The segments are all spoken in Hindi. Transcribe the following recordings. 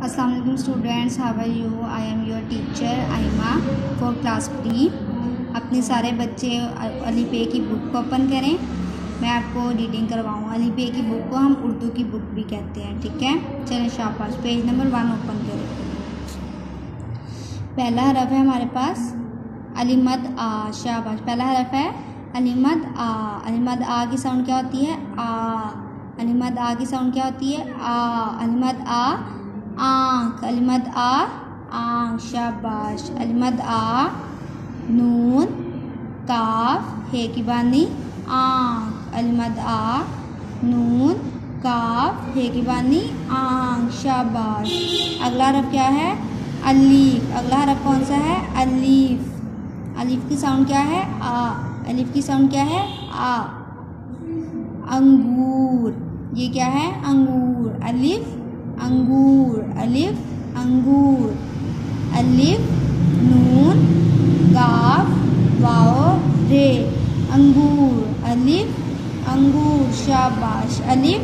वालेकुम students how are you I am your teacher Aima for class pre अपने सारे बच्चे अली पे की बुक को ओपन करें। मैं आपको रीडिंग करवाऊँ। अली पे की बुक को हम उर्दू की बुक भी कहते हैं, ठीक है? चलें शाबाश। पेज नंबर वन ओपन करें। पहला हरफ है हमारे पास अलीमद आ शाबाश। पहला हरफ है अलीमद आ अलीमद आ की साउंड क्या होती है? आ अलीमद आ की साउंड क्या होती है? आ अलीमद आ आँख, अलमद आ, आँख, शाबाश। अलमद आ, नून, काफ हे की बानी आँख। अलमद आ, नून, काफ हे की बानी आँख, शाबाश। अगला हरफ क्या है? अलीफ। अगला हरफ कौन सा है? अलीफ। अलीफ की साउंड क्या है? आ। अलीफ की साउंड क्या है? आ। अंगूर। ये क्या है? अंगूर। अलिफ। अंगूर अलिफ अंगूर अलिफ नून गाफ वाओ रे अंगूर अलिफ अंगूर शाबाश अलिफ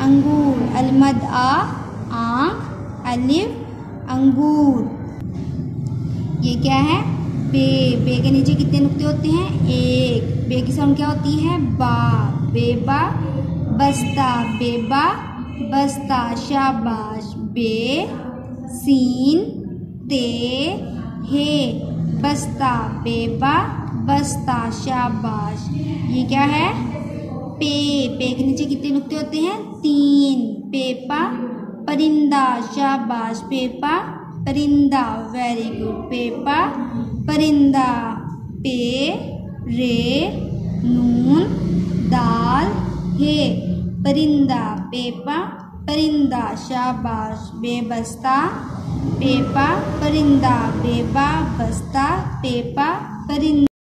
अंगूर अलमद आ आँख अलिफ अंगूर ये क्या है? बे. बे के नीचे कितने नुक्ते होते हैं? एक. बे की साउंड क्या होती है बा. बेबा बस्ता. बेबा बस्ता, शाबाश, बे, सीन, ते, हे, बस्ता, बेबा, बस्ता, शाबाश। ये क्या है? पे पे के नीचे कितने नुकते होते हैं? तीन। पेपा, परिंदा, शाबाश, पेपा, परिंदा वेरी गुड पेपा, परिंदा, पे, रे, नून, दाल, हे। परिंदा पेपा परिंदा शाबाश बेबस्ता पेपा परिंदा बेबा बस्ता पेपा परिंदा